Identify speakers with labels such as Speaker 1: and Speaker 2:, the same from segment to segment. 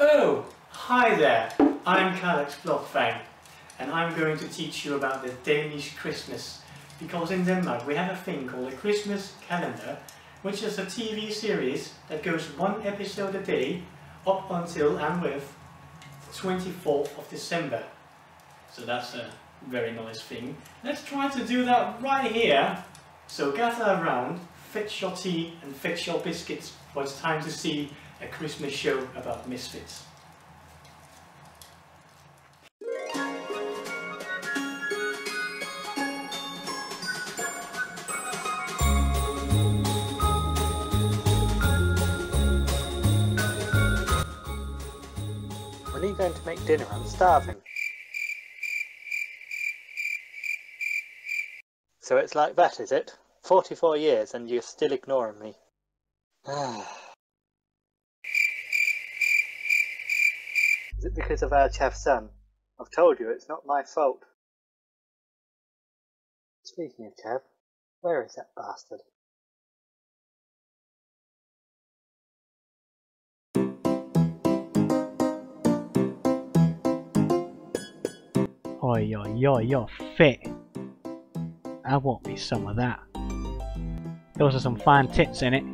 Speaker 1: Oh, hi there. I'm Kalex Blokfang and I'm going to teach you about the Danish Christmas because in Denmark we have a thing called a Christmas calendar which is a TV series that goes one episode a day up until and with 24th of December. So that's a very nice thing. Let's try to do that right here. So gather around, fetch your tea and fetch your biscuits for it's time to see a Christmas show about misfits.
Speaker 2: When are you going to make dinner? I'm starving. So it's like that, is it? 44 years and you're still ignoring me. Ah. Is it because of our chef's son? I've told you it's not my fault. Speaking of Chav, where is that bastard?
Speaker 3: Oi, oi, oi, you're fit. I want me some of that. Those are some fine tits in it.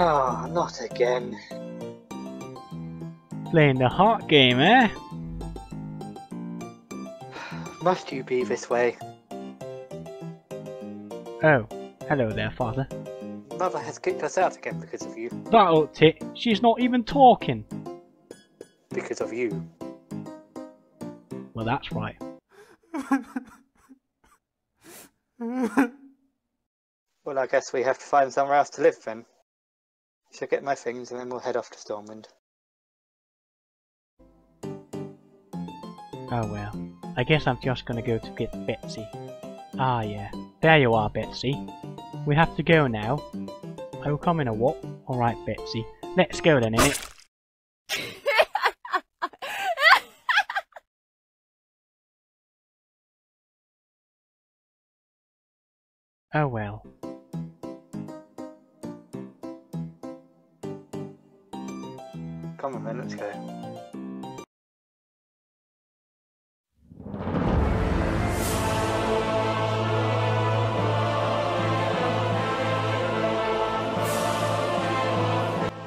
Speaker 2: Ah, not again.
Speaker 3: Playing the heart game, eh?
Speaker 2: Must you be this way?
Speaker 3: Oh, hello there, father.
Speaker 2: Mother has kicked us out again because of you.
Speaker 3: That old tit, she's not even talking.
Speaker 2: Because of you.
Speaker 3: Well, that's right.
Speaker 2: Well, I guess we have to find somewhere else to live then. Shall get my things and then we'll head off to Stormwind.
Speaker 3: Oh well. I guess I'm just gonna go to get Betsy. Ah yeah, there you are Betsy. We have to go now. I will come in a what? Alright Betsy. Let's go then, innit? Oh well.
Speaker 2: Come on then, let's go.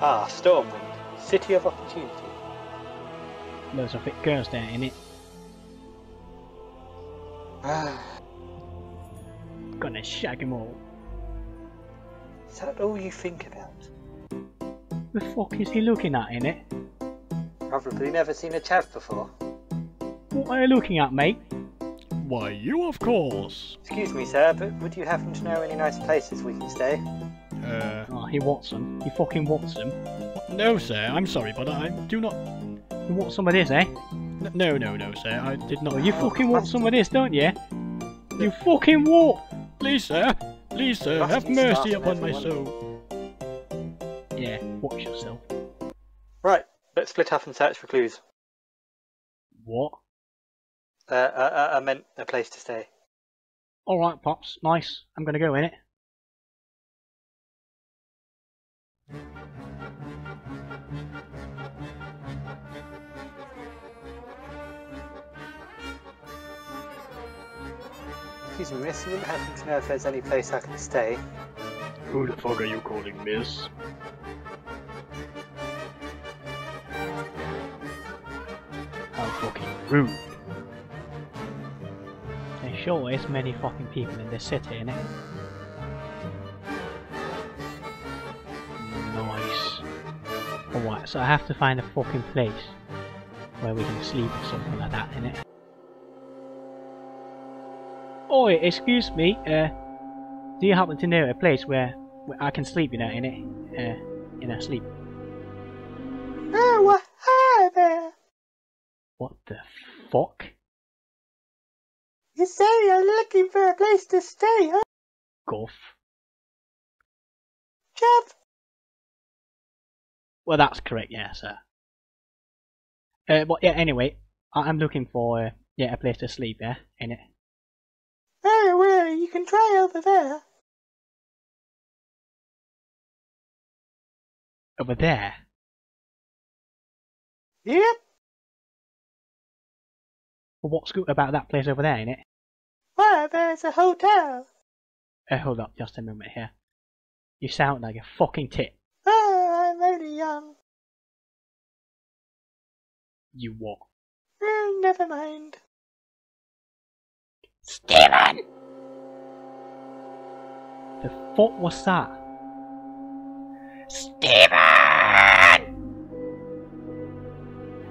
Speaker 2: Ah, Stormwind, City of Opportunity.
Speaker 3: Loads of fit girls there, innit?
Speaker 2: Ah,
Speaker 3: Gonna shag 'em all.
Speaker 2: is that all you think about?
Speaker 3: The fuck is he looking at, in it?
Speaker 2: Probably never seen a chav before.
Speaker 3: What are you looking at, mate?
Speaker 4: Why, you of course.
Speaker 2: Excuse me, sir, but would you happen to know any nice places we can stay?
Speaker 4: Uh,
Speaker 3: Oh, he wants them. He fucking wants them.
Speaker 4: no, sir, I'm sorry, but I do not.
Speaker 3: You want some of this, eh?
Speaker 4: N- No, no, no, sir, I did not.
Speaker 3: Oh, you fucking want some of this, don't you? You fucking want!
Speaker 4: Please, sir, please, sir, have mercy
Speaker 2: starving,
Speaker 4: upon my soul.
Speaker 3: Yeah, watch yourself.
Speaker 2: Right, let's split up and search for clues.
Speaker 3: What?
Speaker 2: Uh, uh, uh, I meant a place to stay.
Speaker 3: Alright, Pops, nice. I'm gonna go in it.
Speaker 2: Excuse me, miss, you wouldn't happen to know if there's any place I can stay?
Speaker 4: Who the fuck are you calling, miss?
Speaker 3: Rude. There sure is many fucking people in this city, innit? Nice. Alright, so I have to find a fucking place where we can sleep or something like that, innit? Oi, excuse me, uh, do you happen to know a place where, where I can sleep, you know, in it? Uh, in a sleep.
Speaker 2: Oh, well, hi there!
Speaker 3: What the fuck?
Speaker 2: You say you're looking for a place to stay, huh,
Speaker 3: Guff.
Speaker 2: Jeff?
Speaker 3: Well, that's correct, yeah, sir. Uh, but yeah, anyway, I- I'm looking for, uh, yeah, a place to sleep, yeah, in it.
Speaker 2: Oh, well, you can try over there.
Speaker 3: Over there?
Speaker 2: Yep.
Speaker 3: Well, what's good about that place over there, ain't it?
Speaker 2: Why, there's a hotel.
Speaker 3: Uh, hold up, just a moment here. You sound like a fucking tit.
Speaker 2: Oh, I'm only young.
Speaker 3: You what?
Speaker 2: Oh, never mind.
Speaker 3: Steven! The fuck was that? Steven!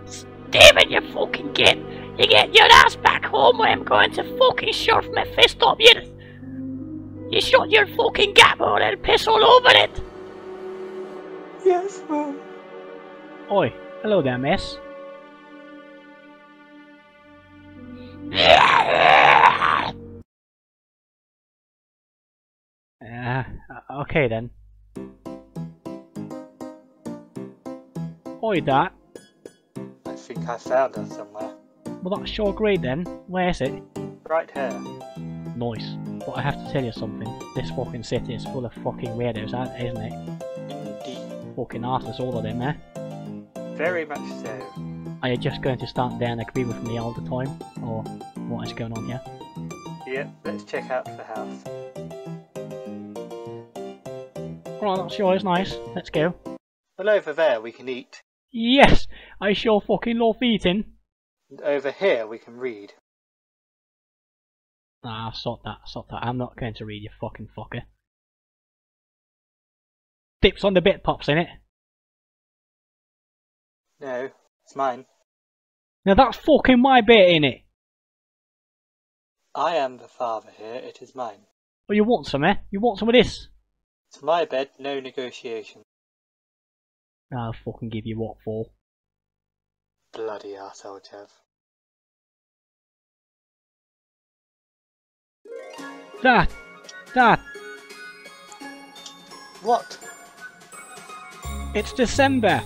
Speaker 3: Steven, you fucking git! You get your ass back home or I'm going to fucking shove my fist up you! You shut your fucking gap hole and piss all over it!
Speaker 2: Yes, Mum.
Speaker 3: Oi, hello there, miss. Uh, okay then. Oi, that.
Speaker 2: I think I found her somewhere.
Speaker 3: Well, that's sure great then. Where is it?
Speaker 2: Right here.
Speaker 3: Nice. But I have to tell you something. This fucking city is full of fucking weirdos, aren't- isn't it?
Speaker 2: Indeed.
Speaker 3: Fucking artists, all of them, eh?
Speaker 2: Very much so.
Speaker 3: Are you just going to stand there and agree with me all the time? Or what is going on here?
Speaker 2: Yep, let's check out the house.
Speaker 3: Right, that's yours, nice. Let's go.
Speaker 2: Well, over there we can eat.
Speaker 3: Yes! I sure fucking love eating!
Speaker 2: And over here we can read.
Speaker 3: Ah, sort that, sort that. I'm not going to read you fucking fucker. Dips on the bit pops in it.
Speaker 2: No, it's mine.
Speaker 3: Now that's fucking my bit in it.
Speaker 2: I am the father here, it is mine.
Speaker 3: Oh, you want some, eh? You want some of this?
Speaker 2: It's my bed, no negotiation.
Speaker 3: I'll fucking give you what for.
Speaker 2: Bloody arsehole, Jeff.
Speaker 3: Dad! Dad!
Speaker 2: What?
Speaker 3: It's December!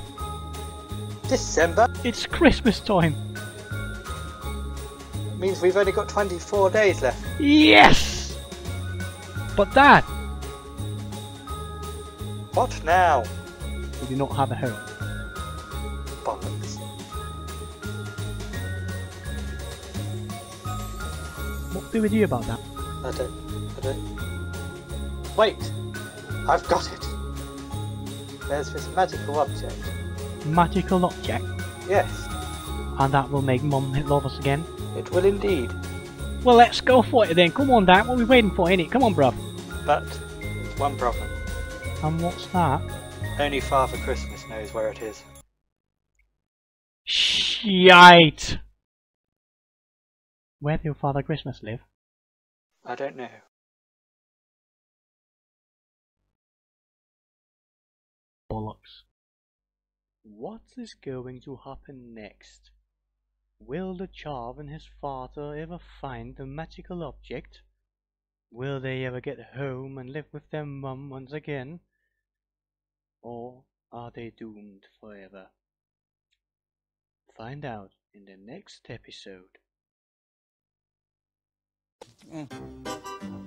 Speaker 2: December?
Speaker 3: It's Christmas time!
Speaker 2: Means we've only got 24 days left.
Speaker 3: Yes! But Dad!
Speaker 2: What now?
Speaker 3: We do not have a home.
Speaker 2: Bollocks.
Speaker 3: What do we do about that?
Speaker 2: I don't. I don't. Wait! I've got it! There's this magical object.
Speaker 3: Magical object.
Speaker 2: Yes,
Speaker 3: And that will make Mum love us again.
Speaker 2: it will indeed.
Speaker 3: Well, let's go for it then. Come on, Dad. What are we waiting for, innit? Come on, bruv.
Speaker 2: But there's one problem.
Speaker 3: And what's that?
Speaker 2: Only Father Christmas knows where it is.
Speaker 3: Shite! Where do Father Christmas live?
Speaker 2: I don't know.
Speaker 3: Bollocks. What is going to happen next? Will the child and his father ever find the magical object? Will they ever get home and live with their mum once again? Or are they doomed forever? Find out in the next episode.
Speaker 5: 嗯。